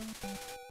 You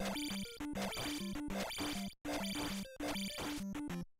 バックボール。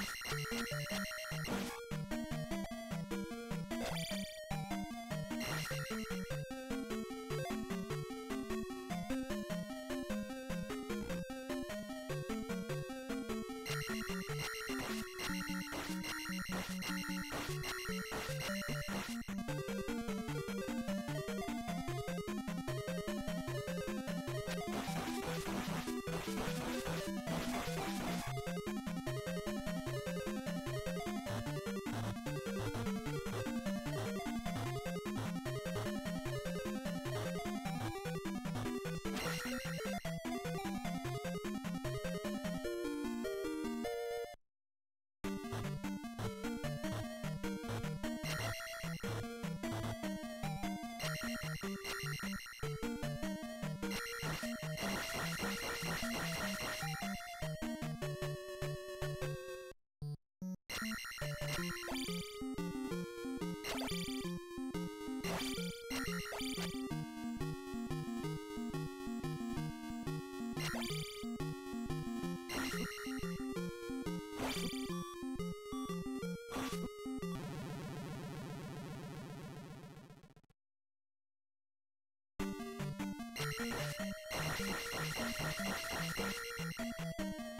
Thank you. Thank you.